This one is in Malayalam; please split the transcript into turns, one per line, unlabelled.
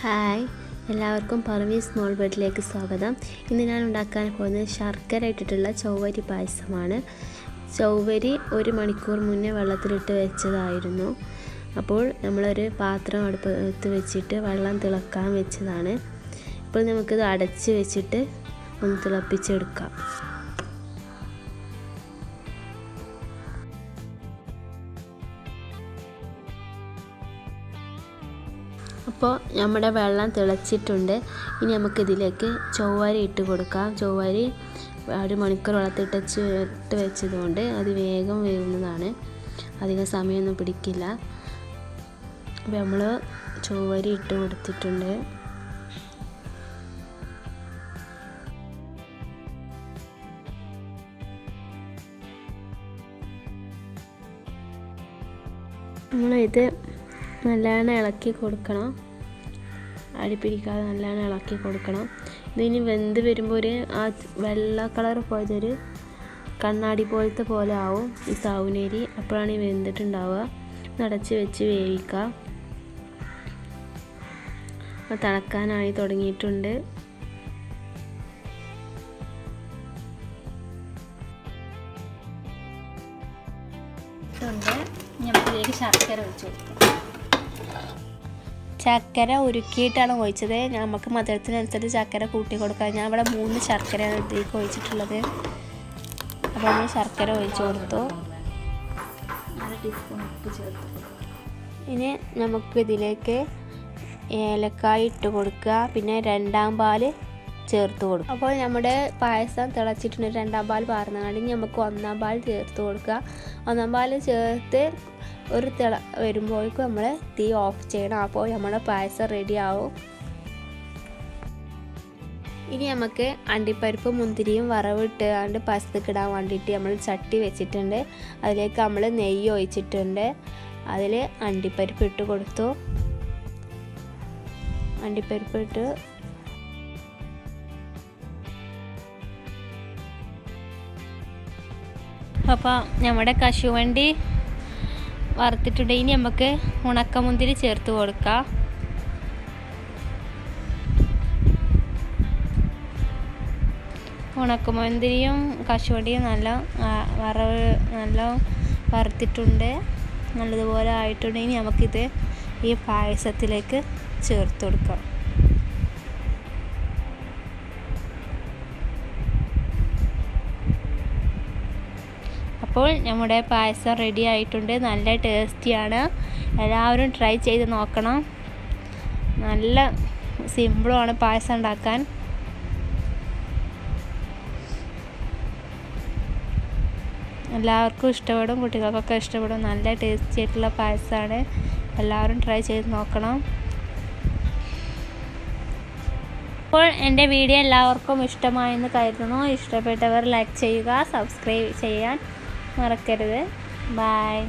ഹായ്. എല്ലാവർക്കും പർവീസ് സ്മോൾ ബെഡിലേക്ക് സ്വാഗതം. ഇന്ന് ഞാൻ ഉണ്ടാക്കാൻ പോകുന്നത് ശർക്കര ഇട്ടിട്ടുള്ള ചൊവ്വരി പായസമാണ്. ചൊവ്വരി ഒരു മണിക്കൂർ മുന്നേ വെള്ളത്തിലിട്ട് വെച്ചതായിരുന്നു. അപ്പോൾ നമ്മളൊരു പാത്രം അടുപ്പത്ത് വെച്ചിട്ട് വെള്ളം തിളക്കാൻ വെച്ചതാണ്. ഇപ്പോൾ നമുക്കിത് അടച്ച് വെച്ചിട്ട് ഒന്ന് തിളപ്പിച്ചെടുക്കാം. അപ്പോൾ നമ്മുടെ വെള്ളം തിളച്ചിട്ടുണ്ട്. ഇനി നമുക്കിതിലേക്ക് ചൊവ്വാരി ഇട്ട് കൊടുക്കാം. ചൊവ്വാരി ഒരു മണിക്കൂർ വളർത്തിട്ട് ഇട്ട് വെച്ചതുകൊണ്ട് അത് വേഗം വേവുന്നതാണ് അധികം സമയമൊന്നും പിടിക്കില്ല. അപ്പോൾ നമ്മൾ ചൊവ്വാരി ഇട്ട് കൊടുത്തിട്ടുണ്ട്. നമ്മളിത് നല്ലവണ്ണം ഇളക്കി കൊടുക്കണം. അടിപ്പിരിക്കാതെ നല്ലവണ്ണം ഇളക്കി കൊടുക്കണം. ഇതിനി വെന്ത് വരുമ്പോൾ ഒരു ആ വെള്ള കളർ പോയതൊരു കണ്ണാടി പോലത്തെ പോലെ ആവും. ഈ സാവുനേരി അപ്പോഴാണ് ഈ വെന്തിട്ടുണ്ടാവുക. നടച്ച് വെച്ച് വേവിക്കുക. അപ്പോൾ തിളക്കാനായി തുടങ്ങിയിട്ടുണ്ട്.
നമുക്കിതിലേക്ക് ശർക്കര കൊടുക്കാം. ചക്കര ഉരുക്കിയിട്ടാണ് ഒഴിച്ചത് നമുക്ക് മധുരത്തിനനുസരിച്ച് ചക്കര കൂട്ടി കൊടുക്കാം. ഞാൻ ഇവിടെ മൂന്ന് ശർക്കരയാണ് ഇതിലേക്ക് ഒഴിച്ചിട്ടുള്ളത് അപ്പോൾ നമ്മൾ ശർക്കര ഒഴിച്ചു കൊടുത്തു. ഇനി നമുക്ക് ഇതിലേക്ക് ഏലക്കായ ഇട്ട് കൊടുക്കുക. പിന്നെ രണ്ടാം പാൽ ചേർത്ത് കൊടുക്കും. അപ്പോൾ നമ്മുടെ പായസം തിളച്ചിട്ടുണ്ട്. രണ്ടാം പാൽ പാർന്നുകൊണ്ട് ഇനി നമുക്ക് ഒന്നാം പാൽ ചേർത്ത് കൊടുക്കുക. ഒന്നാം പാൽ ചേർത്ത് ഒരു തിള വരുമ്പോഴേക്കും നമ്മൾ തീ ഓഫ് ചെയ്യണം. അപ്പോൾ നമ്മുടെ പായസം റെഡി ആവും. ഇനി നമുക്ക് അണ്ടിപ്പരിപ്പ് മുന്തിരിയും വറവിട്ട് കൊണ്ട് പസ്തക്കിടാൻ വേണ്ടിയിട്ട് നമ്മൾ ചട്ടി വെച്ചിട്ടുണ്ട്. അതിലേക്ക് നമ്മൾ നെയ്യ് ഒഴിച്ചിട്ടുണ്ട്. അതിൽ അണ്ടിപ്പരിപ്പ് ഇട്ട് കൊടുത്തു. അണ്ടിപ്പരിപ്പ് ഇട്ട് അപ്പോൾ നമ്മുടെ കശുവണ്ടി വറുത്തിട്ടുണ്ട്. ഇനി നമുക്ക് ഉണക്കമുന്തിരി ചേർത്ത് കൊടുക്കാം. ഉണക്കമുന്തിരിയും കശുവണ്ടിയും നല്ല വറവ് നല്ല വറുത്തിട്ടുണ്ട്. നല്ലതുപോലെ ആയിട്ടുണ്ട്. ഇനി നമുക്കിത് ഈ പായസത്തിലേക്ക് ചേർത്ത് കൊടുക്കാം. അപ്പോൾ നമ്മുടെ പായസം റെഡി ആയിട്ടുണ്ട്. നല്ല ടേസ്റ്റിയാണ് എല്ലാവരും ട്രൈ ചെയ്ത് നോക്കണം. നല്ല സിമ്പിളുമാണ് പായസം ഉണ്ടാക്കാൻ. എല്ലാവർക്കും ഇഷ്ടപ്പെടും കുട്ടികൾക്കൊക്കെ ഇഷ്ടപ്പെടും. നല്ല ടേസ്റ്റി ആയിട്ടുള്ള പായസമാണ് എല്ലാവരും ട്രൈ ചെയ്ത് നോക്കണം. അപ്പോൾ എന്റെ വീഡിയോ എല്ലാവർക്കും ഇഷ്ടമായെന്ന് കരുതുന്നു. ഇഷ്ടപ്പെട്ടവർ ലൈക്ക് ചെയ്യുക സബ്സ്ക്രൈബ് ചെയ്യാൻ மறக்கிறது. பாய்